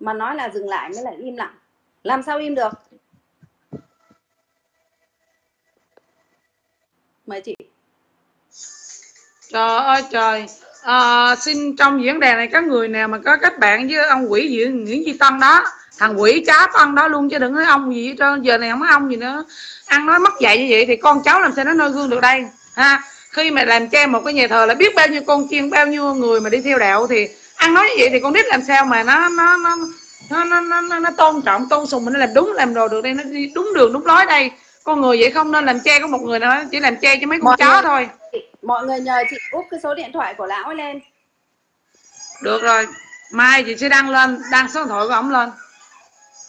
mà nói là dừng lại mới lại im lặng. Làm sao im được? Mời chị. Trời ơi trời. À, xin trong diễn đàn này các người nào mà có kết bạn với ông quỷ gì Nguyễn Duy Tân đó. Thằng quỷ chá con đó luôn chứ đừng nói ông gì hết trơn. Giờ này không có ông gì nữa. Ăn nói mất dạy như vậy thì con cháu làm sao nó noi gương được đây? Ha khi mà làm cha một cái nhà thờ là biết bao nhiêu con chiên bao nhiêu người mà đi theo đạo thì ăn nói như vậy thì con nít làm sao mà nó nó nó nó nó, nó, nó, nó tôn trọng tôn sùng mình nó làm đúng làm đồ được đây nó đi đúng đường đúng lối đây. Con người vậy không nên làm che có một người nào chỉ làm che cho mấy con Mọi chó người- thôi. mọi người nhờ chị úp cái số điện thoại của lão ấy lên. Được rồi. Mai chị sẽ đăng lên đăng số điện thoại của ổng lên.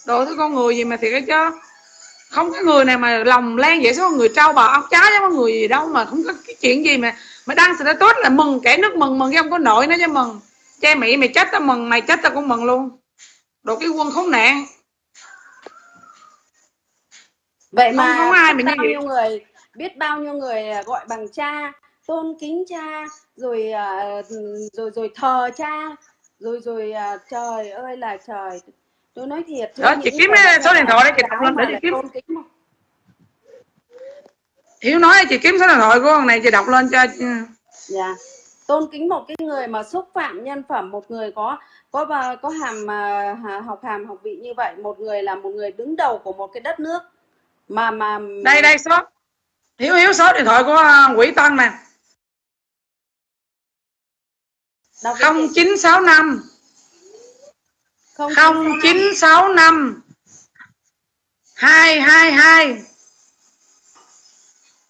Đồ thứ con người gì mà thiệt cái chứ. Không có người nào mà lòng lan vậy số con người trâu bò ốc chó chứ có người gì đâu mà không có cái chuyện gì mà mà đăng sẽ tốt là mừng kẻ nước mừng mừng cái ông có nội nó chứ mừng cha mẹ mày chết tao mừng mày chết tao cũng mừng luôn. Đồ cái quân khốn nạn. Vậy Không- mà không ai như bao nhiêu người biết bao nhiêu người gọi bằng cha tôn kính cha rồi à, rồi rồi thờ cha rồi rồi à, trời ơi là trời. Tôi nói thiệt Đó, chị kiếm số điện thoại đây, chị đọc lên để chị kiếm. hiếu nói chị kiếm số điện thoại của con này chị đọc lên cho dạ tôn kính một cái người mà xúc phạm nhân phẩm một người có có có hàm à, học hàm học vị như vậy một người là một người đứng đầu của một cái đất nước mà mà đây đây số hiếu hiếu số điện thoại của uh, quỷ tân nè. Không chín sáu năm. Không chín sáu năm. hai hai hai.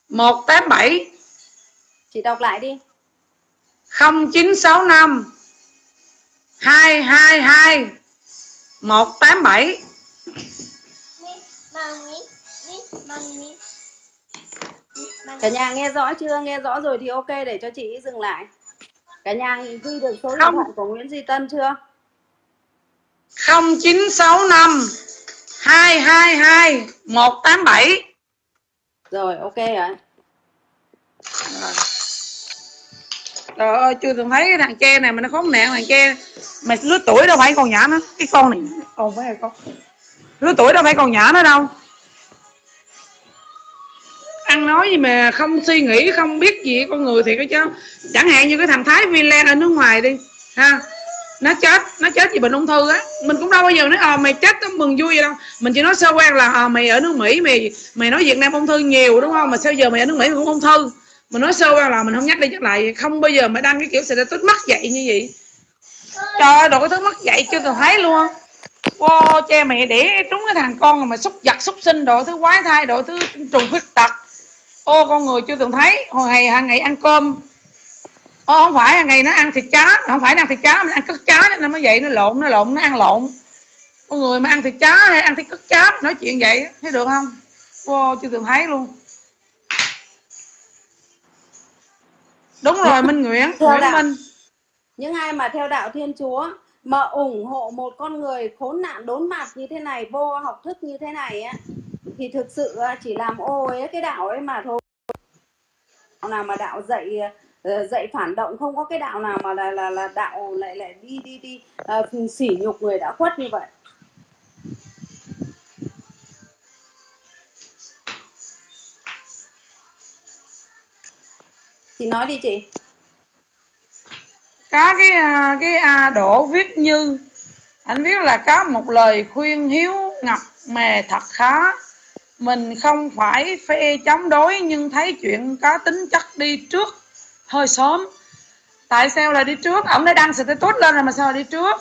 một tám bảy. Chị đọc lại đi không chín sáu năm hai hai hai một tám bảy cả nhà nghe rõ chưa? Nghe rõ rồi thì ok để cho chị dừng lại. Cả nhà ghi được số điện thoại của Nguyễn Duy Tân chưa? không chín sáu năm hai hai hai một tám bảy rồi ok rồi Trời ơi, chưa từng thấy cái thằng tre này mà nó khốn nạn thằng tre. Mày lứa tuổi đâu phải con nhỏ nó, cái con này con phải là con. Lứa tuổi đâu phải con nhỏ nó đâu. Ăn nói gì mà không suy nghĩ, không biết gì con người thì cái chứ. Chẳng hạn như cái thằng Thái Vinland ở nước ngoài đi, ha. Nó chết nó chết vì bệnh ung thư á. Mình cũng đâu bao giờ nói ờ mày chết tao mừng vui vậy đâu. Mình chỉ nói sơ quan là ờ mày ở nước Mỹ, mày mày nói Việt Nam ung thư nhiều, đúng không? Mà sao giờ mày ở nước Mỹ mày cũng ung thư? Mình nói sơ qua là mình không nhắc đi nhắc lại, không bao giờ mà đăng cái kiểu sẽ tốt mất dạy như vậy. Trời ơi đồ cái thứ mắc dạy chưa từng thấy luôn. Wow cha mẹ để trúng cái thằng con mà xúc giặt xúc sinh đồ, thứ quái thai đồ, thứ trùng khuyết tật. Ô, con người chưa từng thấy. Hồi ngày, hàng ngày ăn cơm. Ô, không phải, hàng ngày nó ăn thịt chó. Không phải nó ăn thịt chó, mà ăn cất chó nó mới vậy, nó lộn nó lộn, nó ăn lộn. Con người mà ăn thịt chó hay ăn thịt cất chó, nói chuyện vậy, thấy được không? Wow chưa từng thấy luôn. Đúng rồi minh nguyễn nguyễn đạo. minh. Những ai mà theo đạo Thiên Chúa mà ủng hộ một con người khốn nạn đốn mặt như thế này vô học thức như thế này á thì thực sự á, chỉ làm ô uế cái đạo ấy mà thôi. Đạo nào mà đạo dạy ờ, dạy phản động không có cái đạo nào mà là là là đạo lại lại đi đi đi ờ, sỉ nhục người đã khuất như vậy chị nói đi chị. Có cái ờ, cái à, a đỗ viết như, anh viết là có một lời khuyên hiếu ngập mề thật khá. Mình không phải phê chống đối, nhưng thấy chuyện có tính chất đi trước hơi sớm. Tại sao là đi trước? Ổng đã đăng status lên rồi mà sao lại đi trước?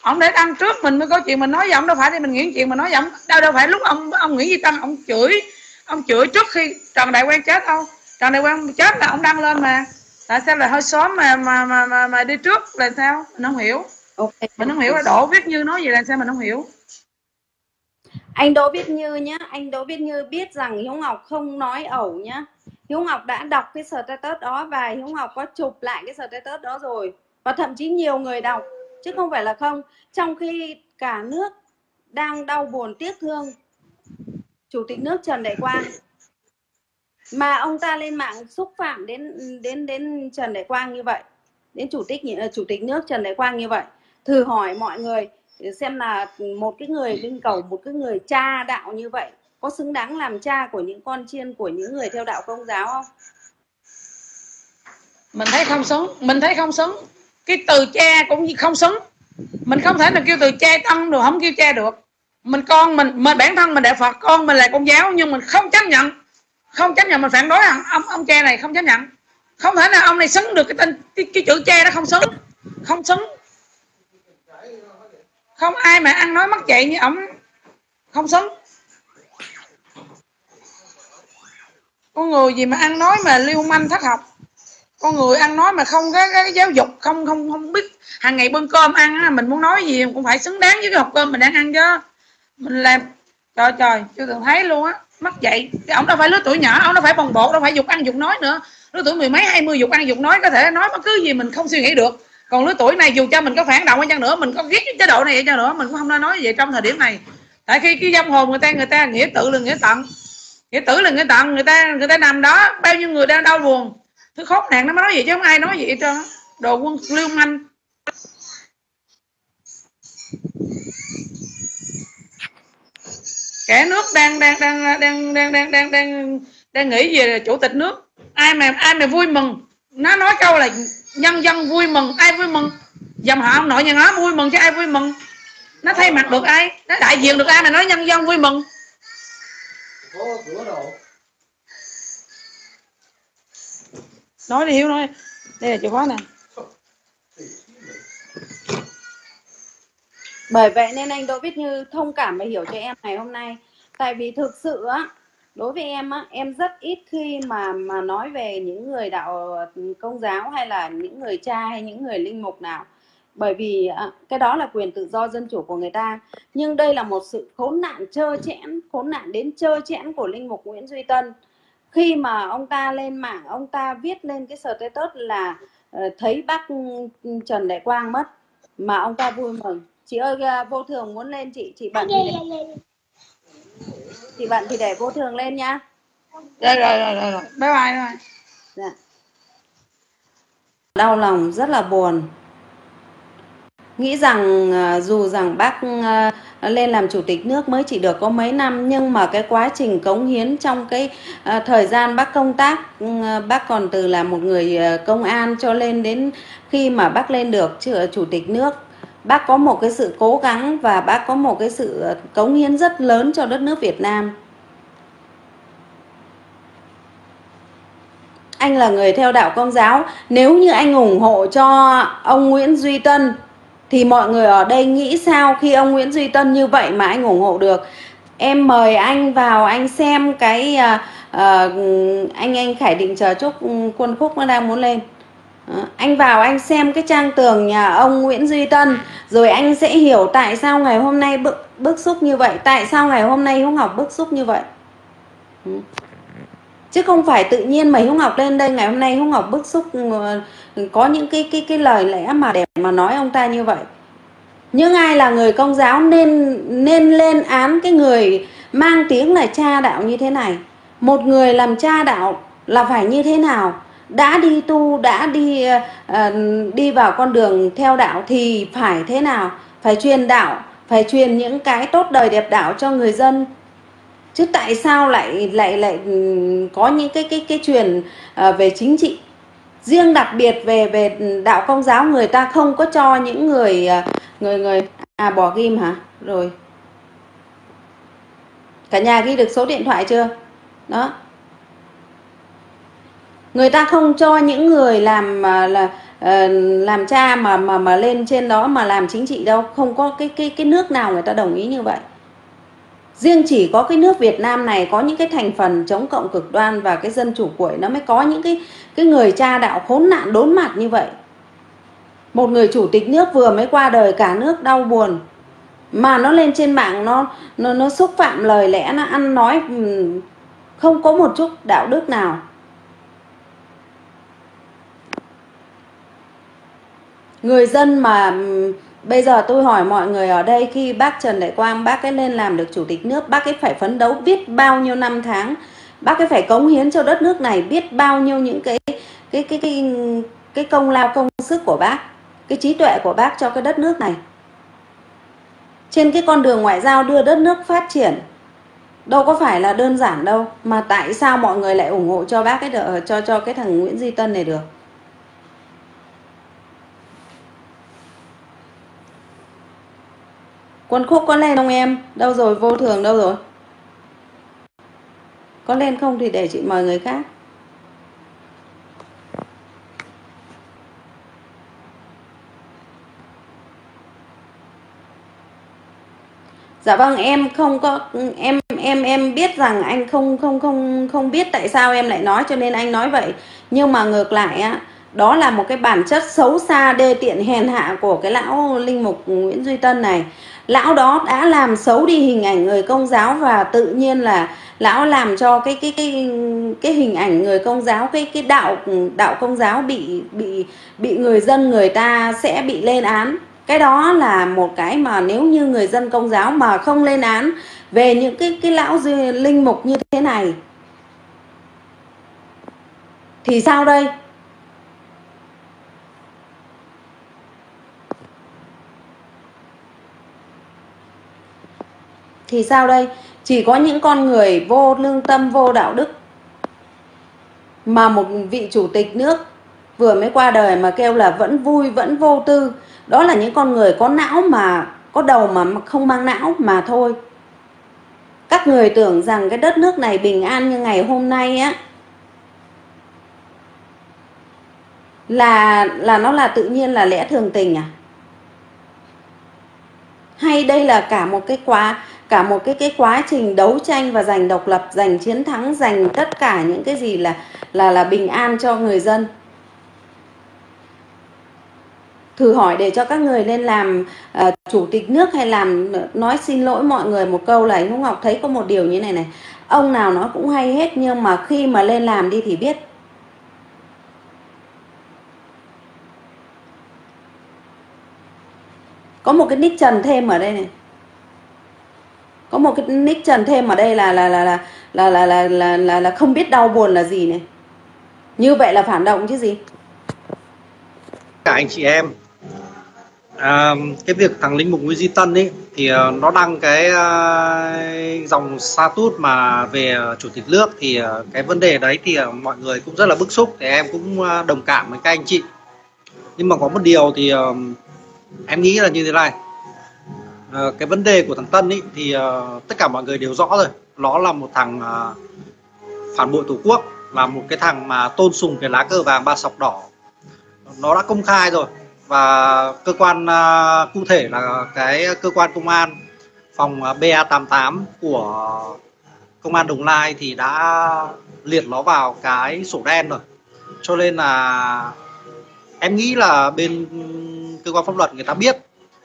Ông để đăng trước mình mới có chuyện mình nói với đâu phải thì mình nghĩ chuyện mà nói với đâu đâu phải lúc ông ông nghĩ gì tăng ông chửi ông chửi trước khi Trần Đại Quang chết đâu. Trần Đại Quang chết là ông đăng lên mà. Tại sao là hơi sớm mà mà mà mà, mà đi trước? Là sao? Mình không hiểu. Ok. Mình không hiểu là đổ viết như nói gì là sao mình không hiểu. Anh Đỗ Viết Như nhá. Anh Đỗ Viết Như biết rằng Hiếu Ngọc không nói ẩu nhá. Hiếu Ngọc đã đọc cái status đó và Hiếu Ngọc có chụp lại cái status đó rồi. Và thậm chí nhiều người đọc chứ không phải là không. Trong khi cả nước đang đau buồn tiếc thương chủ tịch nước Trần Đại Quang mà ông ta lên mạng xúc phạm đến đến đến Trần Đại Quang như vậy, đến chủ tịch ờ, chủ tịch nước Trần Đại Quang như vậy, thử hỏi mọi người xem là một cái người linh cầu, một cái người cha đạo như vậy, có xứng đáng làm cha của những con chiên, của những người theo đạo công giáo không? Mình thấy không xứng, mình thấy không xứng. Cái từ cha cũng như không xứng. Mình không thể nào kêu từ cha tăng rồi không kêu cha được. Mình con mình mình, bản thân mình đại phật, con mình là con giáo, nhưng mình không chấp nhận không chấp nhận mình phản đối ông ông, ông che này không chấp nhận. Không thể nào ông này xứng được cái tên cái, cái chữ che đó không xứng. Không xứng. Không ai mà ăn nói mất dạy như ổng không xứng. Con người gì mà ăn nói mà lưu manh thất học? Con người ăn nói mà không có cái giáo dục không không không biết hàng ngày bưng cơm ăn á, mình muốn nói gì cũng phải xứng đáng với cái hộp cơm mình đang ăn chứ. Mình làm trời trời chưa từng thấy luôn á mắc dạy ông đâu phải lứa tuổi nhỏ, ông đâu phải bồng bột, đâu phải dục ăn dục nói nữa. Lứa tuổi mười mấy, hai mươi dục ăn dục nói, có thể nói bất cứ gì mình không suy nghĩ được. Còn lứa tuổi này dù cho mình có phản động hay chăng nữa, mình có ghét cái chế độ này hay chăng nữa, mình cũng không nên nói vậy trong thời điểm này. Tại khi cái dâm hồn người ta người ta nghĩa tự là nghĩa tận. Nghĩa tử là nghĩa tận, người ta người ta nằm đó, bao nhiêu người đang đau buồn. Thứ khốn nạn nó mới nói vậy chứ không ai nói vậy hết trơn đồ quân, lưu manh. Kẻ nước đang đang đang đang đang đang đang đang đang nghĩ về chủ tịch nước. Ai mà ai mà vui mừng? Nó nói câu là nhân dân vui mừng. Ai vui mừng? Dòng họ ông nội nhà nó vui mừng chứ ai vui mừng? Nó thay mặt được ai? Nó đại diện được ai mà nói nhân dân vui mừng? Nói đi hiếu, nói. Đây là chìa khóa nè. Bởi vậy nên anh Đỗ Viết Như thông cảm và hiểu cho em ngày hôm nay. Tại vì thực sự á, đối với em á, em rất ít khi mà mà nói về những người đạo, công giáo hay là những người cha hay những người linh mục nào. Bởi vì à, cái đó là quyền tự do dân chủ của người ta. Nhưng đây là một sự khốn nạn trơ chẽn khốn nạn đến trơ chẽn của linh mục Nguyễn Duy Tân. Khi mà ông ta lên mạng, ông ta viết lên cái status là ờ, thấy bác Trần Đại Quang mất, mà ông ta vui mừng chị ơi à, vô thường muốn lên chị chị bận thì để, chị bận thì để vô thường lên nhá rồi rồi rồi rồi, rồi. bye bye bye dạ. đau lòng rất là buồn nghĩ rằng à, dù rằng bác à, lên làm chủ tịch nước mới chỉ được có mấy năm nhưng mà cái quá trình cống hiến trong cái thời gian bác công tác ừ, bác còn từ là một người công an cho lên đến khi mà bác lên được chủ tịch nước bác có một cái sự cố gắng và bác có một cái sự ờ, cống hiến rất lớn cho đất nước Việt Nam. Anh là người theo đạo công giáo. Nếu như anh ủng hộ cho ông Nguyễn Duy Tân thì mọi người ở đây nghĩ sao khi ông Nguyễn Duy Tân như vậy mà anh ủng hộ được? Em mời anh vào anh xem cái uh, uh, anh anh Khải Định chờ chúc ừ, quân khúc nó đang muốn lên. Ờ, anh vào anh xem cái trang tường nhà ông Nguyễn Duy Tân rồi anh sẽ hiểu tại sao ngày hôm nay bức, bức xúc như vậy tại sao ngày hôm nay Hiếu Ngọc bức xúc như vậy. Ừ. Chứ không phải tự nhiên mà Hiếu Ngọc lên đây ngày hôm nay Hiếu Ngọc bức xúc ờ, có những cái cái cái lời lẽ mà đẹp mà nói ông ta như vậy. Những ai là người công giáo nên nên lên án cái người mang tiếng là cha đạo như thế này? Một người làm cha đạo là phải như thế nào? Đã đi tu đã đi uh, đi vào con đường theo đạo thì phải thế nào? Phải truyền đạo phải truyền những cái tốt đời đẹp đạo cho người dân. Chứ tại sao lại lại lại ừ, có những cái cái cái truyền uh, về chính trị? Riêng đặc biệt về về đạo công giáo người ta không có cho những người ờ, người người à bỏ ghim hả? Rồi. Cả nhà ghi được số điện thoại chưa? Đó người ta không cho những người làm mà là ờ, làm cha mà mà mà lên trên đó mà làm chính trị đâu. Không có cái cái cái nước nào người ta đồng ý như vậy. Riêng chỉ có cái nước Việt Nam này có những cái thành phần chống cộng cực đoan và cái dân chủ cuội nó mới có những cái cái người cha đạo khốn nạn đốn mặt như vậy. Một người chủ tịch nước vừa mới qua đời cả nước đau buồn. Mà nó lên trên mạng, nó nó nó xúc phạm lời lẽ, nó ăn nói không có một chút đạo đức nào. Người dân mà bây giờ tôi hỏi mọi người ở đây, khi bác Trần Đại Quang, bác ấy lên làm được chủ tịch nước, bác ấy phải phấn đấu biết bao nhiêu năm tháng? Bác ấy phải cống hiến cho đất nước này biết bao nhiêu những cái cái cái cái cái công lao, công sức của bác, cái trí tuệ của bác cho cái đất nước này? Trên cái con đường ngoại giao đưa đất nước phát triển, đâu có phải là đơn giản đâu, mà tại sao mọi người lại ủng hộ cho bác cái được cho cho cái thằng Nguyễn Duy Tân này được? Quân khúc có lên không em? Đâu rồi? Vô thường đâu rồi? Có lên không thì để chị mời người khác. Dạ vâng em không có, em em em biết rằng anh không không không không biết tại sao em lại nói cho nên anh nói vậy. Nhưng mà ngược lại á, đó là một cái bản chất xấu xa, đê tiện hèn hạ của cái lão linh mục Nguyễn Duy Tân này lão đó đã làm xấu đi hình ảnh người công giáo và tự nhiên là lão làm cho cái cái cái cái hình ảnh người công giáo, cái cái đạo đạo công giáo bị bị bị người dân, người ta sẽ bị lên án. Cái đó là một cái mà nếu như người dân công giáo mà không lên án về những cái cái lão linh mục như thế này, thì sao đây? Thì sao đây? Chỉ có những con người vô lương tâm, vô đạo đức mà một vị chủ tịch nước vừa mới qua đời mà kêu là vẫn vui, vẫn vô tư. Đó là những con người có não mà, có đầu mà không mang não mà thôi. Các người tưởng rằng cái đất nước này bình an như ngày hôm nay á, là là nó là tự nhiên, là lẽ thường tình à? Hay đây là cả một cái quá cả một cái cái quá trình đấu tranh và giành độc lập giành chiến thắng giành tất cả những cái gì là là là bình an cho người dân. Thử hỏi để cho các người lên làm uh, chủ tịch nước hay làm ờ, nói xin lỗi mọi người một câu là Hữu Ngọc thấy có một điều như này này ông nào nó cũng hay hết nhưng mà khi mà lên làm đi thì biết. Có một cái nick trần thêm ở đây này có một cái nick trần thêm ở đây là là là là là là là là, là, là không biết đau buồn là gì này. Như vậy là phản động chứ gì? Cả anh chị em à, cái việc thằng linh mục Nguyễn Duy Tân ấy thì uh, nó đăng cái uh, dòng status mà về chủ tịch nước thì uh, cái vấn đề đấy thì uh, mọi người cũng rất là bức xúc thì em cũng uh, đồng cảm với các anh chị. Nhưng mà có một điều thì uh, em nghĩ là như thế này. Ờ, cái vấn đề của thằng Tân ý, thì uh, tất cả mọi người đều rõ rồi. Nó là một thằng uh, phản bội tổ quốc là một cái thằng mà tôn sùng cái lá cờ vàng ba sọc đỏ. Nó đã công khai rồi và cơ quan uh, cụ thể là cái cơ quan công an phòng BA88 của công an Đồng Nai thì đã liệt nó vào cái sổ đen rồi. Cho nên là em nghĩ là bên cơ quan pháp luật người ta biết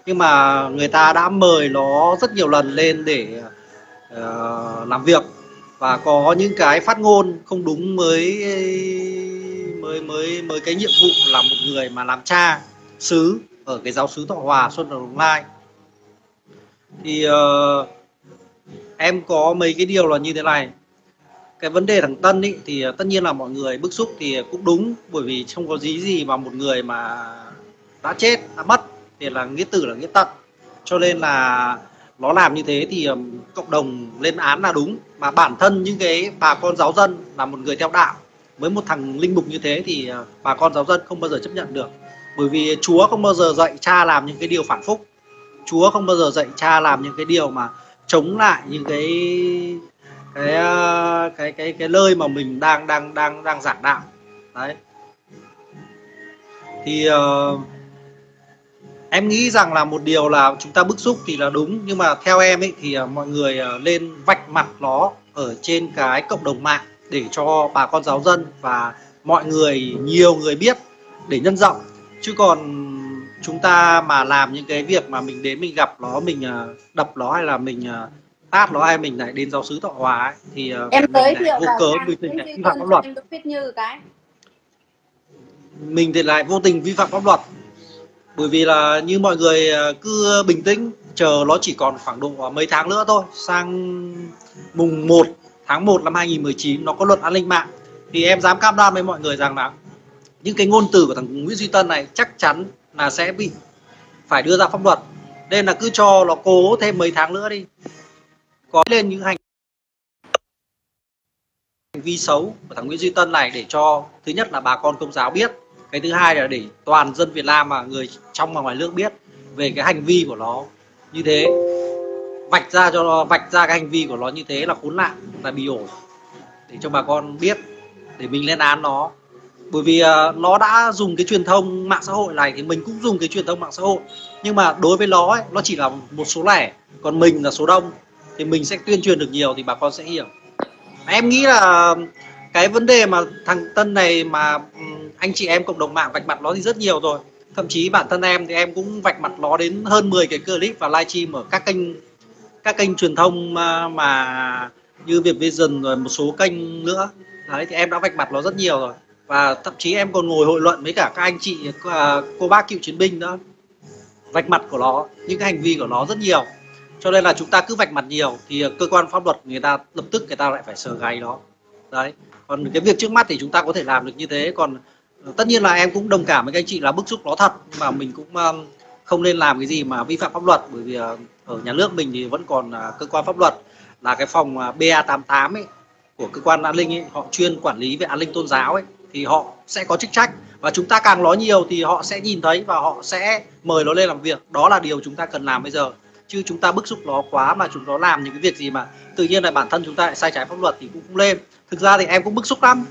nhưng mà người ta đã mời nó rất nhiều lần lên để uh, làm việc và có những cái phát ngôn không đúng mới mới mới mới cái nhiệm vụ là một người mà làm cha xứ ở cái giáo sứ Thọ Hòa Xuân Đồng Lai thì uh, em có mấy cái điều là như thế này. Cái vấn đề thằng Tân ý, thì ờ, tất nhiên là mọi người bức xúc thì cũng đúng bởi vì không có gì gì mà một người mà đã chết đã mất thì là nghĩa tử là nghĩa tận. Cho nên là nó làm như thế thì cộng đồng lên án là đúng. Mà bản thân những cái bà con giáo dân là một người theo đạo. Với một thằng linh mục như thế thì ờ, bà con giáo dân không bao giờ chấp nhận được. Bởi vì Chúa không bao giờ dạy cha làm những cái điều phản phúc. Chúa không bao giờ dạy cha làm những cái điều mà chống lại những cái cái ờ, cái cái cái nơi mà mình đang đang đang đang giảng đạo. Đấy. Thì uh, em nghĩ rằng là một điều là chúng ta bức xúc thì là đúng nhưng mà theo em ấy thì à, mọi người à, lên vạch mặt nó ở trên cái cộng đồng mạng để cho bà con giáo dân và mọi người nhiều người biết để nhân rộng. Chứ còn chúng ta mà làm những cái việc mà mình đến mình gặp nó mình à, đập nó hay là mình tát nó hay mình lại đến giáo sứ thọ hòa ấy, thì em giới thiệu vô cớ mình lại vi phạm pháp luật. mình thì lại vô tình vi phạm pháp luật bởi vì là như mọi người à, cứ bình tĩnh, chờ nó chỉ còn khoảng độ à, mấy tháng nữa thôi. Sang mùng 1 tháng 1 năm 2019 nó có luật an ninh mạng. Thì em dám cam đoan với mọi người rằng là những cái ngôn từ của thằng Nguyễn Duy Tân này chắc chắn là sẽ bị phải đưa ra pháp luật. Nên là cứ cho nó cố thêm mấy tháng nữa đi. Có lên những hành hành vi xấu của thằng Nguyễn Duy Tân này để cho, thứ nhất là bà con công giáo biết cái thứ hai là để toàn dân Việt Nam mà người trong và ngoài nước biết về cái hành vi của nó như thế. Vạch ra cho nó vạch ra cái hành vi của nó như thế là khốn nạn là bị ổi. Để cho bà con biết để mình lên án nó. Bởi vì uh, nó đã dùng cái truyền thông mạng xã hội này thì mình cũng dùng cái truyền thông mạng xã hội. Nhưng mà đối với nó ấy, nó chỉ là một số lẻ. Còn mình là số đông. Thì mình sẽ tuyên truyền được nhiều thì bà con sẽ hiểu. Em nghĩ là cái vấn đề mà thằng Tân này mà anh chị em cộng đồng mạng vạch mặt nó thì rất nhiều rồi. Thậm chí bản thân em thì em cũng vạch mặt nó đến hơn 10 cái clip và livestream ở các kênh các kênh truyền thông mà, mà như Việt Vision rồi một số kênh nữa. Đấy thì em đã vạch mặt nó rất nhiều rồi. Và thậm chí em còn ngồi hội luận với cả các anh chị à, cô bác cựu chiến binh nữa. Vạch mặt của nó những cái hành vi của nó rất nhiều. Cho nên là chúng ta cứ vạch mặt nhiều thì cơ quan pháp luật người ta lập tức người ta lại phải sờ gáy nó. Đấy còn cái việc trước mắt thì chúng ta có thể làm được như thế. Còn tất nhiên là em cũng đồng cảm với các anh chị là bức xúc nó thật mà mình cũng không nên làm cái gì mà vi phạm pháp luật bởi vì ờ, ở nhà nước mình thì vẫn còn à, cơ quan pháp luật là cái phòng à, BA88 ấy của cơ quan an ninh ấy, họ chuyên quản lý về an ninh tôn giáo ấy thì họ sẽ có chức trách. Và chúng ta càng nói nhiều thì họ sẽ nhìn thấy và họ sẽ mời nó lên làm việc. Đó là điều chúng ta cần làm bây giờ chứ chúng ta bức xúc nó quá mà chúng nó làm những cái việc gì mà tự nhiên là bản thân chúng ta lại sai trái pháp luật thì cũng không lên. Thực ra thì em cũng bức xúc lắm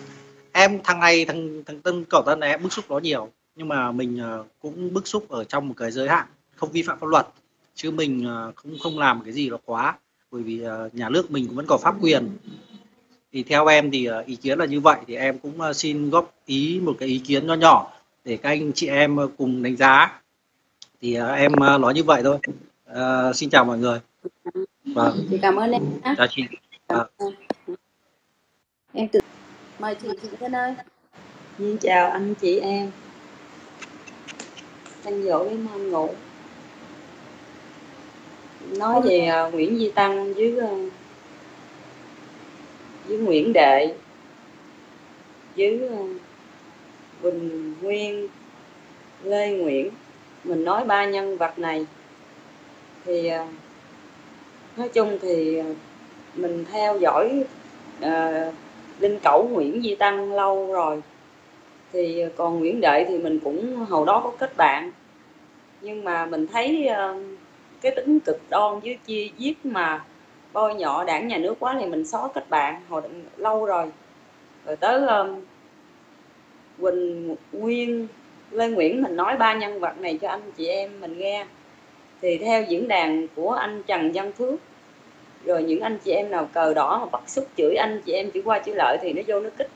em thằng này thằng thằng tân cẩu tân này em bức xúc nó nhiều. Nhưng mà mình ờ, cũng bức xúc ở trong một cái giới hạn không vi phạm pháp luật. Chứ mình ờ, không không làm cái gì nó quá. Bởi vì ờ, nhà nước mình cũng vẫn có pháp quyền. Thì theo em thì ý kiến là như vậy. Thì em cũng xin góp ý một cái ý kiến nho nhỏ để các anh chị em cùng đánh giá. Thì em nói như vậy thôi. À, xin chào mọi người. Vâng. Cảm ơn em chào chị. À. em tự mời chị chị Thân ơi. Xin chào anh chị em. Anh dỗ với mong ngủ Nói về uh, Nguyễn Di Tăng với uh, với Nguyễn Đệ với uh, Bình Nguyên Lê Nguyễn. Mình nói ba nhân vật này thì uh, nói chung thì uh, mình theo dõi uh, linh cẩu Nguyễn Di Tăng lâu rồi. Thì ờ, còn Nguyễn Đệ thì mình cũng hồi đó có kết bạn. Nhưng mà mình thấy ờ, cái tính cực đoan với chi giết mà bôi nhọ đảng nhà nước quá thì mình xóa kết bạn hồi lâu rồi. Rồi tới um, Quỳnh Nguyên Lê Nguyễn mình nói ba nhân vật này cho anh chị em mình nghe. Thì theo diễn đàn của anh Trần Văn Phước rồi những anh chị em nào cờ đỏ hoặc bắt xúc chửi anh chị em chỉ qua chửi lợi thì nó vô nó kích.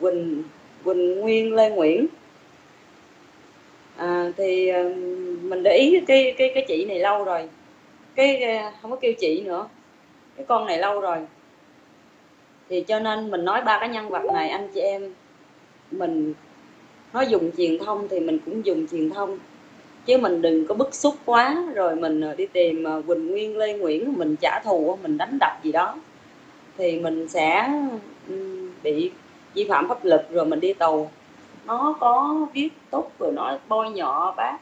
Quỳnh Quỳnh Nguyên Lê Nguyễn. À, thì ờ, mình để ý cái cái cái chị này lâu rồi. Cái, cái không có kêu chị nữa. Cái con này lâu rồi. Thì cho nên mình nói ba cái nhân vật này anh chị em mình nói dùng truyền thông thì mình cũng dùng truyền thông chứ mình đừng có bức xúc quá, rồi mình ờ, đi tìm ờ, Quỳnh Nguyên, Lê Nguyễn, mình trả thù, mình đánh đập gì đó, thì mình sẽ bị vi phạm pháp luật rồi mình đi tù. Nó có viết tốt rồi nó bôi nhọ bác.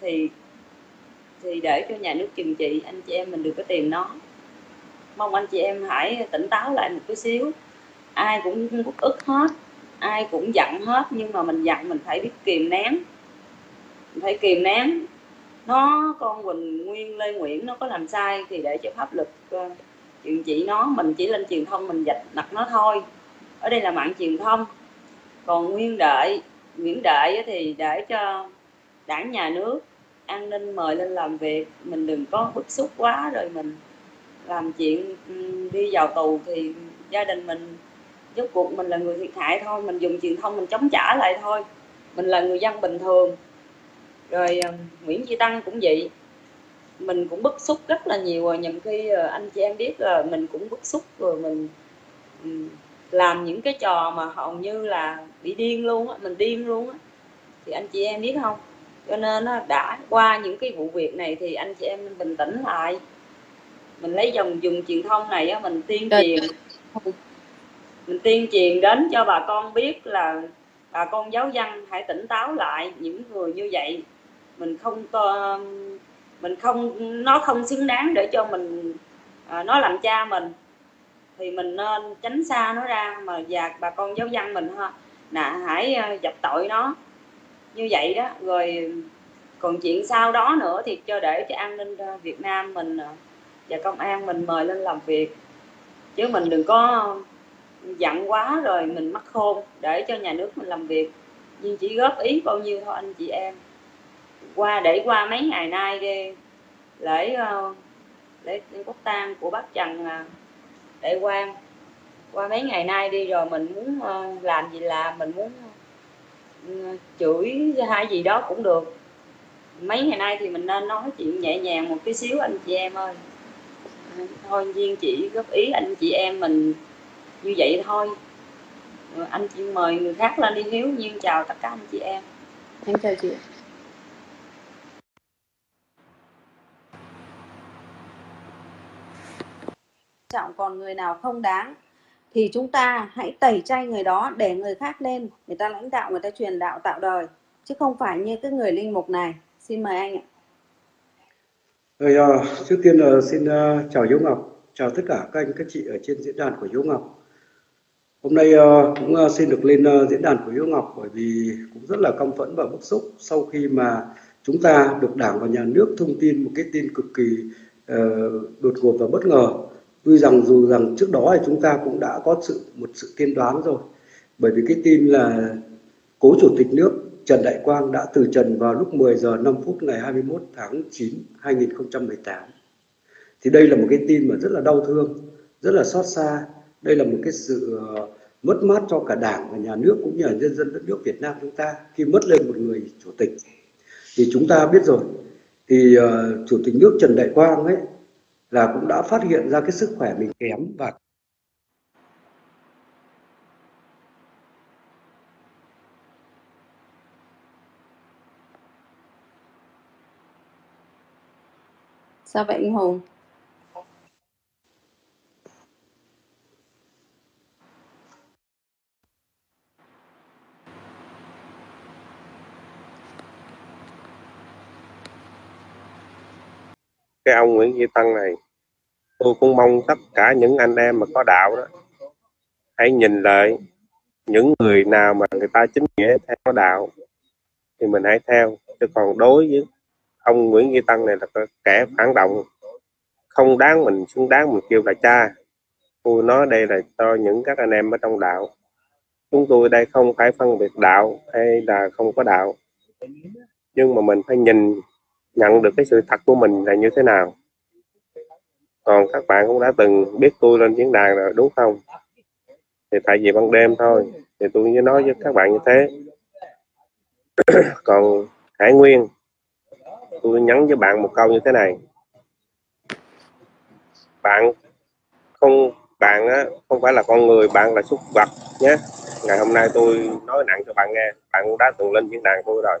Thì thì để cho nhà nước trừng trị, anh chị em mình đừng có tìm nó. Mong anh chị em hãy tỉnh táo lại một chút xíu. Ai cũng uất ức hết ai cũng giận hết nhưng mà mình giận mình phải biết kìm nén. Mình phải kìm nén. Nó con Quỳnh Nguyên Lê Nguyễn nó có làm sai thì để cho pháp luật uh, chuyện chỉ nó. Mình chỉ lên truyền thông mình dạch đặt nó thôi. Ở đây là mạng truyền thông. Còn Nguyên Đệ Nguyễn Đệ thì để cho đảng nhà nước an ninh mời lên làm việc. Mình đừng có bức xúc quá rồi mình làm chuyện ừ, đi vào tù thì gia đình mình rốt cuộc mình là người thiệt hại thôi mình dùng truyền thông mình chống trả lại thôi. Mình là người dân bình thường. Rồi uh, Nguyễn Duy Tăng cũng vậy. Mình cũng bức xúc rất là nhiều rồi nhầm khi uh, anh chị em biết là mình cũng bức xúc rồi mình làm những cái trò mà hầu như là bị điên luôn á mình điên luôn á. Thì anh chị em biết không? Cho nên nó đã qua những cái vụ việc này thì anh chị em bình tĩnh lại. Mình lấy dòng dùng truyền thông này á mình tiên truyền mình tiên truyền đến cho bà con biết là bà con giáo dân hãy tỉnh táo lại những người như vậy mình không to mình không nó không xứng đáng để cho mình à, nó làm cha mình. Thì mình nên tránh xa nó ra mà và bà con giáo dân mình ha. Nè hãy à, dập tội nó như vậy đó. Rồi còn chuyện sau đó nữa thì cho để cho an ninh Việt Nam mình à, và công an mình mời lên làm việc. Chứ mình đừng có giận quá rồi mình mắc khôn để cho nhà nước mình làm việc. Nhưng chỉ góp ý bao nhiêu thôi anh chị em. Qua, để qua mấy ngày nay đi, lễ ờ, lễ quốc tang của bác Trần à, Đại Quang. Qua mấy ngày nay đi rồi mình muốn ờ, làm gì làm, mình muốn ờ, chửi hay gì đó cũng được. Mấy ngày nay thì mình nên nói chuyện nhẹ nhàng một tí xíu anh chị em ơi. Thôi viên chỉ góp ý anh chị em mình như vậy thôi. Anh chị mời người khác lên đi hiếu nhiên chào tất cả anh chị em. Em chào chị trọng còn người nào không đáng thì chúng ta hãy tẩy chay người đó để người khác lên. Người ta lãnh đạo người ta truyền đạo tạo đời chứ không phải như cái người linh mục này. Xin mời anh ạ. Rồi uh, trước tiên là uh, xin uh, chào Hiếu Ngọc chào tất cả các anh các chị ở trên diễn đàn của Hiếu Ngọc hôm nay ờ, cũng ờ, xin được lên ờ, diễn đàn của Hiếu Ngọc bởi vì cũng rất là căm phẫn và bức xúc sau khi mà chúng ta được đảng và nhà nước thông tin một cái tin cực kỳ đột ngột và bất ngờ. Tuy rằng dù rằng trước đó thì chúng ta cũng đã có sự, một sự tiên đoán rồi, bởi vì cái tin là cố chủ tịch nước Trần Đại Quang đã từ trần vào lúc 10 giờ 5 phút ngày 21 tháng 9 2018 thì đây là một cái tin mà rất là đau thương, rất là xót xa đây là một cái sự ờ, mất mát cho cả đảng và nhà nước cũng như là nhân dân đất nước Việt Nam chúng ta khi mất lên một người chủ tịch. Thì chúng ta biết rồi thì uh, chủ tịch nước Trần Đại Quang ấy là cũng đã phát hiện ra cái sức khỏe mình kém và sao vậy anh Hùng? Cái ông Nguyễn Duy Tân này. Tôi cũng mong tất cả những anh em mà có đạo đó, hãy nhìn lại những người nào mà người ta chính nghĩa theo đạo, thì mình hãy theo. Chứ còn đối với ông Nguyễn Duy Tân này là kẻ phản động, không đáng mình, xứng đáng mình kêu là cha. Tôi nói đây là cho những các anh em ở trong đạo. Chúng tôi đây không phải phân biệt đạo hay là không có đạo. Nhưng mà mình phải nhìn nhận được cái sự thật của mình là như thế nào. Còn các bạn cũng đã từng biết tôi lên diễn đàn rồi đúng không? Thì tại vì ban đêm thôi thì tôi mới nói với các bạn như thế. Còn Hải Nguyên tôi nhắn với bạn một câu như thế này. Bạn không bạn á, không phải là con người bạn là súc vật nhé. Ngày hôm nay tôi nói nặng cho bạn nghe bạn cũng đã từng lên diễn đàn tôi rồi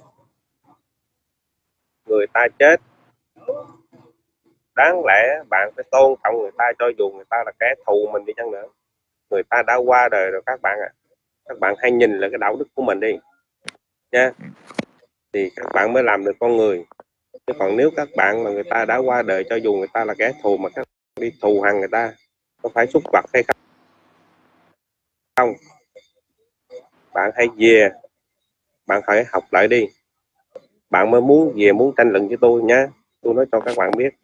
người ta chết. Đáng lẽ bạn phải tôn trọng người ta cho dù người ta là kẻ thù mình đi chăng nữa. Người ta đã qua đời rồi, các bạn ạ. À. các bạn hãy nhìn lại cái đạo đức của mình đi. Nha. Thì các bạn mới làm được con người. Chứ còn nếu các bạn mà người ta đã qua đời cho dù người ta là kẻ thù mà các đi thù hằn người ta, có phải xúc vật hay không? Bạn hãy về bạn phải học lại đi bạn mới muốn về muốn tranh luận với tôi nhé tôi nói cho các bạn biết.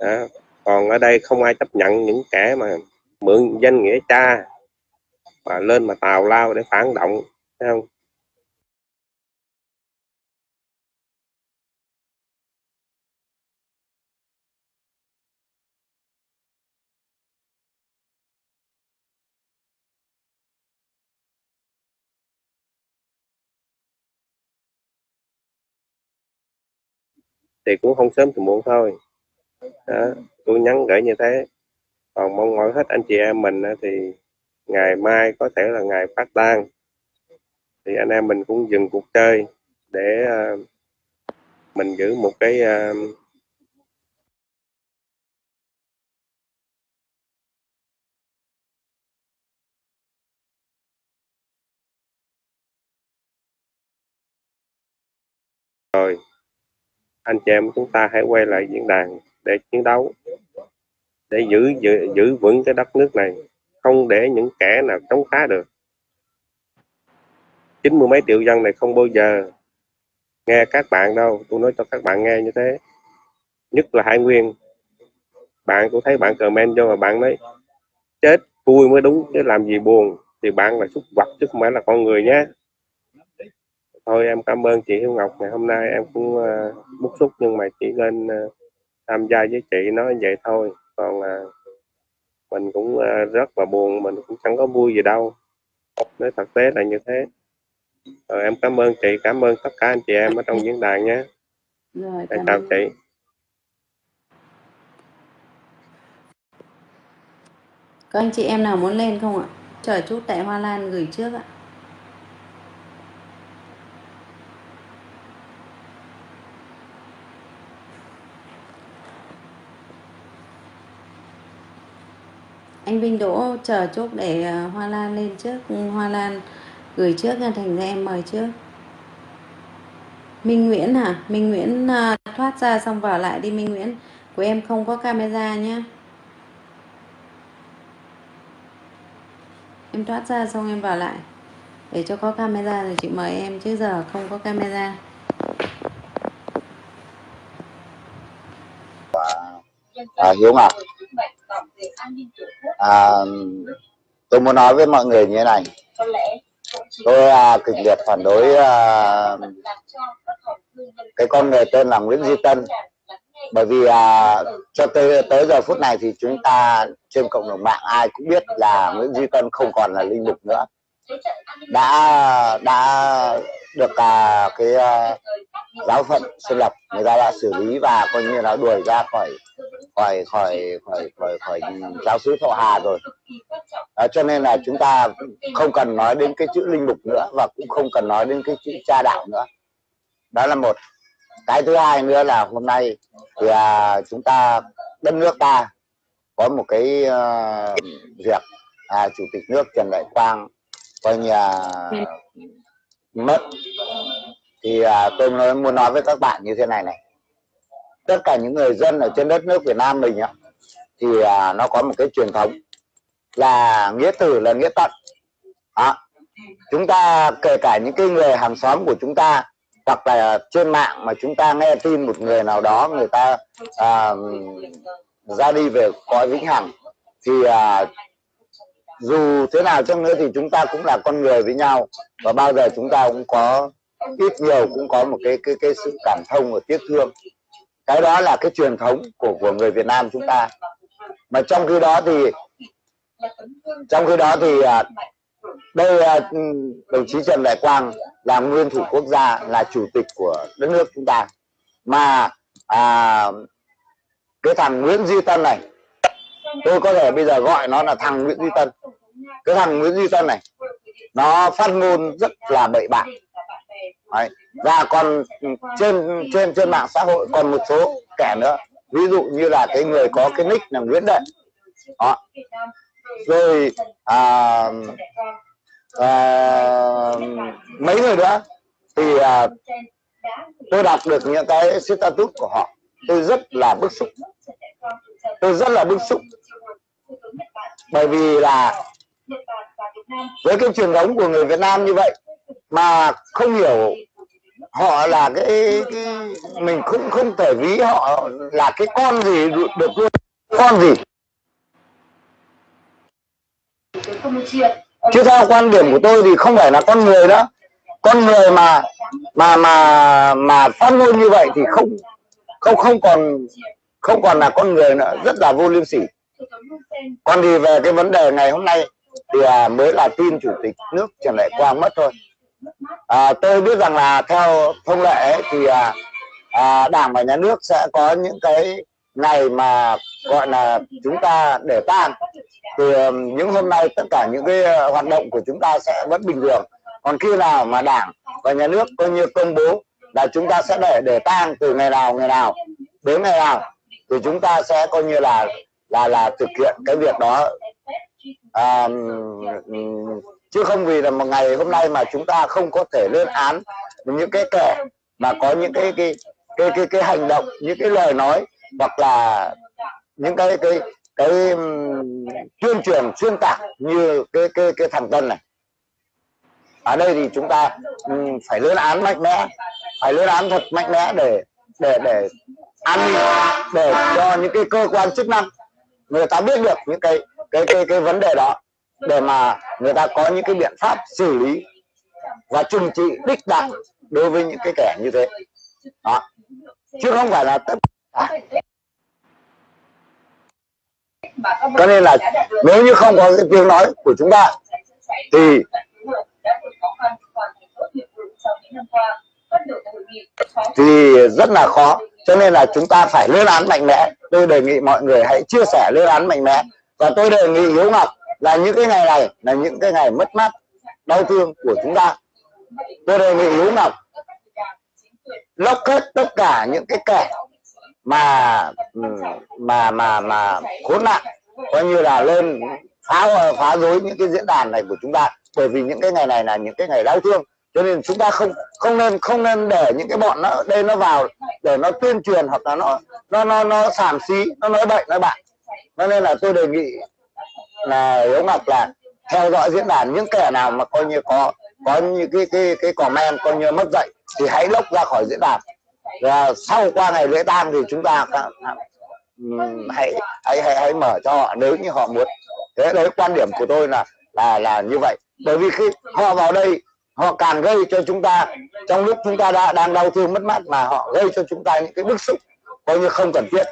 Đó. còn ở đây không ai chấp nhận những kẻ mà mượn danh nghĩa cha và lên mà tào lao để phản động, thấy không? thì cũng không sớm thì muộn thôi. Đó, tôi nhắn gửi như thế. Còn mong mỏi hết anh chị em mình thì ngày mai có thể là ngày phát tan thì anh em mình cũng dừng cuộc chơi để ờ, mình giữ một cái ờ, rồi anh chị em chúng ta hãy quay lại diễn đàn để chiến đấu để giữ giữ, giữ vững cái đất nước này không để những kẻ nào chống phá được. Chín mươi mấy triệu dân này không bao giờ nghe các bạn đâu. Tôi nói cho các bạn nghe như thế. Nhất là Hải Nguyên. Bạn cũng thấy bạn comment cho mà bạn nói chết vui mới đúng chứ làm gì buồn? Thì bạn là xúc vật chứ không phải là con người nhé thôi em cảm ơn chị Hiếu Ngọc. Ngày hôm nay em cũng uh, bức xúc nhưng mà chỉ nên uh, tham gia với chị nói vậy thôi. Còn uh, mình cũng uh, rất là buồn mình cũng chẳng có vui gì đâu. Nói thực tế là như thế. Rồi em cảm ơn chị cảm ơn tất cả anh chị em ở trong diễn đàn nhé. Rồi cảm chào chị. Có anh chị em nào muốn lên không ạ? Chờ chút tại Hoa Lan gửi trước ạ anh Vinh Đỗ chờ chút để ờ, Hoa Lan lên trước. Ừ, Hoa Lan gửi trước nha thành ra em mời trước. Minh Nguyễn hả? Minh Nguyễn ờ, thoát ra xong vào lại đi Minh Nguyễn. Của em không có camera nhá. Em thoát ra xong em vào lại. Để cho có camera thì chị mời em chứ giờ không có camera. À, Hiếu Ngọc à, tôi muốn nói với mọi người như thế này. Tôi à, kịch liệt phản đối à, cái con người tên là Nguyễn Duy Tân. bởi vì à, cho tới tới giờ phút này thì chúng ta trên cộng đồng mạng ai cũng biết là Nguyễn Duy Tân không còn là linh mục nữa đã đã được cả cái à, giáo phận Xuân Lập người ta đã xử lý và coi như là đuổi ra khỏi khỏi khỏi khỏi khỏi khỏi giáo sứ Thọ Hà rồi. À, cho nên là chúng ta không cần nói đến cái chữ linh mục nữa và cũng không cần nói đến cái chữ cha đạo nữa. Đó là một. Cái thứ hai nữa là hôm nay thì à, chúng ta đất nước ta có một cái uh, việc à, chủ tịch nước Trần Đại Quang coi như là mất. Thì à, tôi nói, muốn nói với các bạn như thế này này. Tất cả những người dân ở trên đất nước Việt Nam mình á, thì à, nó có một cái truyền thống là nghĩa tử là nghĩa tận. À, chúng ta kể cả những cái người hàng xóm của chúng ta hoặc là trên mạng mà chúng ta nghe tin một người nào đó người ta à, ra đi về cõi vĩnh hằng thì à, dù thế nào chăng nữa thì chúng ta cũng là con người với nhau. Và bao giờ chúng ta cũng có ít nhiều cũng có một cái cái cái sự cảm thông và tiếc thương. Cái đó là cái truyền thống của của người Việt Nam chúng ta. Mà trong khi đó thì trong khi đó thì à, đây à, đồng chí Trần Đại Quang là nguyên thủ quốc gia là chủ tịch của đất nước chúng ta. Mà à, cái thằng Nguyễn Duy Tân này tôi có thể bây giờ gọi nó là thằng Nguyễn Duy Tân. Cái thằng Nguyễn Duy Tân này nó phát ngôn rất là bậy bạ. Đấy. và còn trên trên trên mạng xã hội còn một số kẻ nữa. Ví dụ như là cái người có cái nick là Nguyễn Đệ. Đó. rồi à, à, mấy người nữa. Thì à, tôi đọc được những cái status của họ. Tôi rất là bức xúc tôi rất là bức xúc. Bởi vì là với cái truyền thống của người Việt Nam như vậy mà không hiểu họ là cái, cái mình cũng không thể ví họ là cái con gì được luôn con gì. Chứ theo quan điểm của tôi thì không phải là con người đó. Con người mà mà mà mà phát ngôn như vậy thì không không không còn không còn là con người nữa rất là vô liêm sỉ. Còn thì về cái vấn đề ngày hôm nay thì à, mới là tin chủ tịch nước Trần Đại Quang mất thôi. À, tôi biết rằng là theo thông lệ ấy, thì à, à, đảng và nhà nước sẽ có những cái ngày mà gọi là chúng ta để tang. Thì à, những hôm nay tất cả những cái à, hoạt động của chúng ta sẽ vẫn bình thường. Còn khi nào mà đảng và nhà nước coi như công bố là chúng ta sẽ để để tang từ ngày nào ngày nào đến ngày nào thì chúng ta sẽ coi như là là là thực hiện cái việc đó. À, chứ không vì là một ngày hôm nay mà chúng ta không có thể lên án những cái kẻ mà có những cái cái cái cái cái hành động những cái lời nói hoặc là những cái cái cái tuyên truyền xuyên tạc như cái cái cái thằng Tân này. Ở đây thì chúng ta phải lên án mạnh mẽ phải lên án thật mạnh mẽ để để để ăn để cho những cái cơ quan chức năng, người ta biết được những cái cái cái cái vấn đề đó, để mà người ta có những cái biện pháp xử lý và trừng trị đích đáng đối với những cái kẻ như thế. Đó. Chứ không phải là tất cả. Cho nên là nếu như không có cái tiếng nói của chúng ta, thì thì rất là khó. Cho nên là chúng ta phải lên án mạnh mẽ. Tôi đề nghị mọi người hãy chia sẻ lên án mạnh mẽ. Và tôi đề nghị hiếu ngọc là những cái ngày này là những cái ngày mất mát, đau thương của chúng ta. Tôi đề nghị hiếu ngọc lóc hết tất cả những cái kẻ mà ừ, mà mà mà khốn nạn, coi như là lên phá phá rối những cái diễn đàn này của chúng ta. Bởi vì những cái ngày này là những cái ngày đau thương cho nên chúng ta không không nên không nên để những cái bọn nó đây nó vào để nó tuyên truyền hoặc là nó nó nó nó xàm xí nó nói bậy nói bạn cho nên là tôi đề nghị là hiếu ngọc là theo dõi diễn đàn những kẻ nào mà coi như có có những cái cái cái comment coi như mất dạy thì hãy lốc ra khỏi diễn đàn. Và sau qua ngày lễ tang thì chúng ta hãy hãy hãy, hãy mở cho họ nếu như họ muốn. Thế đấy quan điểm của tôi là là là như vậy. Bởi vì khi họ vào đây họ càng gây cho chúng ta trong lúc chúng ta đã đang đau thương mất mát mà họ gây cho chúng ta những cái bức xúc coi như không cần thiết.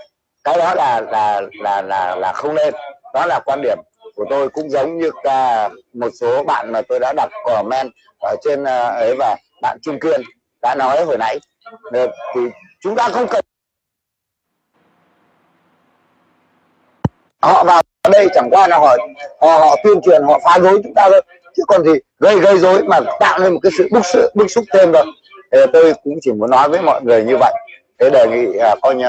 Cái đó là là là là là không nên. Đó là quan điểm của tôi cũng giống như cả một số bạn mà tôi đã đọc comment ở trên ờ, ấy và bạn Trung Kiên đã nói hồi nãy. Được thì chúng ta không cần họ vào đây chẳng qua là họ họ, họ tuyên truyền họ phá rối chúng ta thôi chứ còn gì gây gây rối mà tạo nên một cái sự bức sự bức xúc thêm rồi thì tôi cũng chỉ muốn nói với mọi người như vậy. Thế đề nghị à, coi như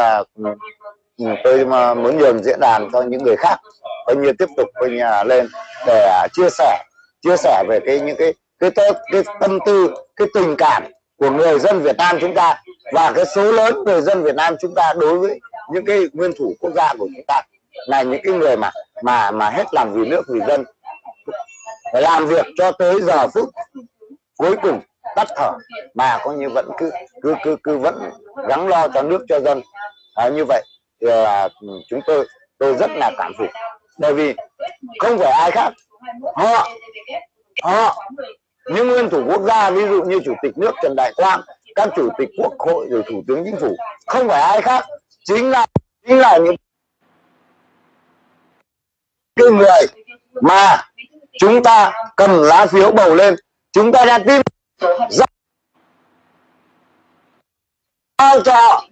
ừ, tôi mà muốn nhường diễn đàn cho những người khác coi như tiếp tục coi như lên để à, chia sẻ chia sẻ về cái những cái cái cái, cái tâm tư cái tình cảm của người dân Việt Nam chúng ta và cái số lớn người dân Việt Nam chúng ta đối với những cái nguyên thủ quốc gia của chúng ta. Là những cái người mà mà mà hết làm vì nước vì dân làm việc cho tới giờ phút cuối cùng tắt thở. Mà coi như vẫn cứ cứ cứ cứ vẫn gắng lo cho nước cho dân. À, như vậy thì là chúng tôi tôi rất là cảm phục. Bởi vì không phải ai khác họ họ những nguyên thủ quốc gia ví dụ như chủ tịch nước trần đại quang các chủ tịch quốc hội rồi thủ tướng chính phủ không phải ai khác chính là chính là những cái người mà chúng ta cầm lá phiếu bầu lên. Chúng ta đã tin giao cho họ.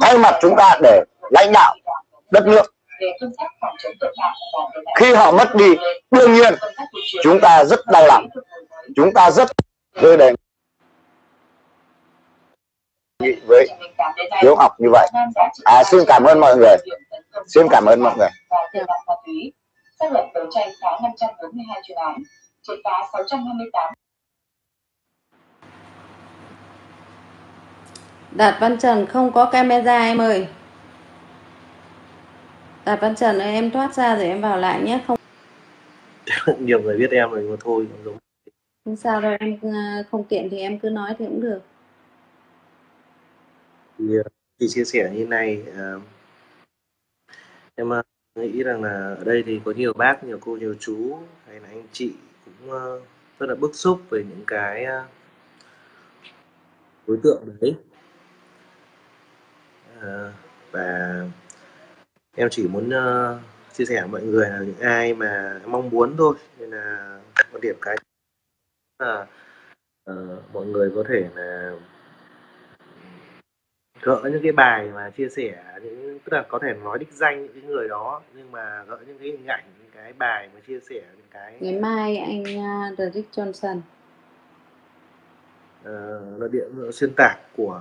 Thay mặt chúng ta để lãnh đạo đất nước, khi họ mất đi, đương nhiên, chúng ta rất đau lòng. Chúng ta rất rơi đèn nghị với hiếu học như vậy. À, xin cảm ơn mọi người. Xin cảm ơn mọi người. Xác lập đấu tranh phá 542 chuyên án triệt phá 628 Đạt Văn Trần không có camera em ơi. Đạt Văn Trần ơi em thoát ra rồi em vào lại nhé không nhiều người biết em rồi mà thôi không sao đâu em ờ, không tiện thì em cứ nói thì cũng được thì ờ, khi chia sẻ như này uh, em ờ, nghĩ rằng là ở đây thì có nhiều bác nhiều cô nhiều chú hay là anh chị cũng uh, rất là bức xúc về những cái uh, đối tượng đấy. Uh, và em chỉ muốn uh, chia sẻ với mọi người là những ai mà mong muốn thôi nên là quan điểm cái là uh, mọi người có thể là gỡ những cái bài mà chia sẻ những tức là có thể nói đích danh những cái người đó nhưng mà gỡ những cái hình ảnh những cái bài mà chia sẻ những cái ngày mai anh uh, Derek Johnson. Uh, luận điệu xuyên tạc của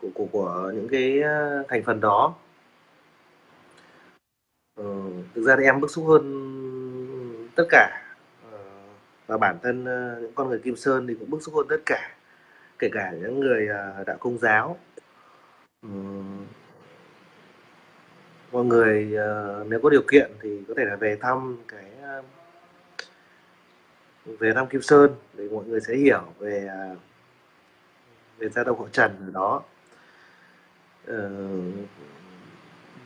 của của của những cái thành phần đó. Uh, thực ra thì em bức xúc hơn tất cả Ờ, và bản thân ờ, những con người Kim Sơn thì cũng bức xúc hơn tất cả kể cả những người à, đạo công giáo. Mọi người à, nếu có điều kiện thì có thể là về thăm cái à, về thăm Kim Sơn để mọi người sẽ hiểu về về gia tộc họ Trần ở đó. Ờ,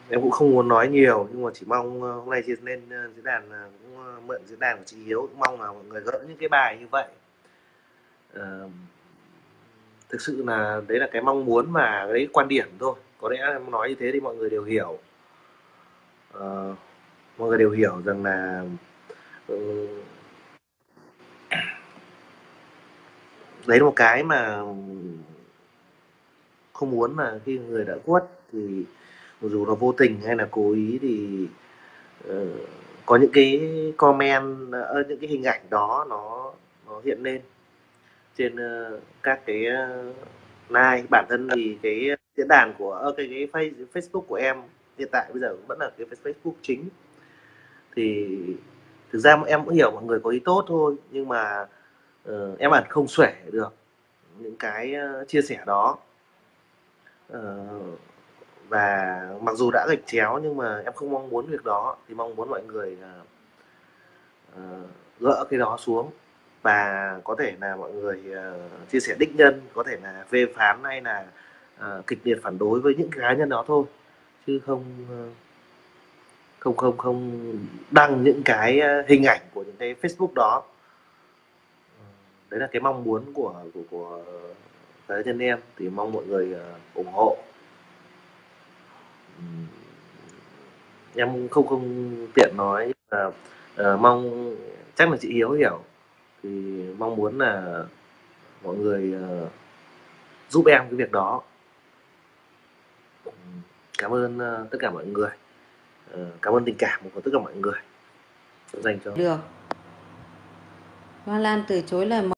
em cũng không muốn nói nhiều nhưng mà chỉ mong hôm nay chị lên diễn đàn cũng mượn diễn đàn của chị Hiếu cũng mong là mọi người gỡ những cái bài như vậy. Ờ, thực sự là đấy là cái mong muốn mà đấy quan điểm thôi. Có lẽ em nói như thế thì mọi người đều hiểu. Uh, mọi người đều hiểu rằng là uh, đấy là một cái mà không muốn là khi người đã quất thì dù là vô tình hay là cố ý thì uh, có những cái comment uh, những cái hình ảnh đó nó nó hiện lên trên ờ, các cái ờ, live bản thân thì cái diễn đàn của ờ, cái cái face- Facebook của em hiện tại bây giờ vẫn là cái Facebook chính. Thì thực ra em cũng hiểu mọi người có ý tốt thôi nhưng mà uh, em hẳn không xuể được những cái chia sẻ đó. Uh, và mặc dù đã gạch chéo nhưng mà em không mong muốn việc đó thì mong muốn mọi người uh, gỡ cái đó xuống và có thể là mọi người uh, chia sẻ đích nhân có thể là phê phán hay là uh, kịch liệt phản đối với những cá nhân đó thôi. Chứ không uh, không không không đăng những cái hình ảnh của những cái Facebook đó. Đấy là cái mong muốn của của của cá nhân em. Thì mong mọi người ủng hộ. Em không không tiện nói là uh, mong chắc là chị Hiếu hiểu thì mong muốn là mọi người uh, giúp em cái việc đó. Cảm ơn uh, tất cả mọi người. Uh, cảm ơn tình cảm của tất cả mọi người. Dành cho được. Hoa Lan từ chối lời mời.